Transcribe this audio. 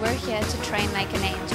we're here to train like an angel.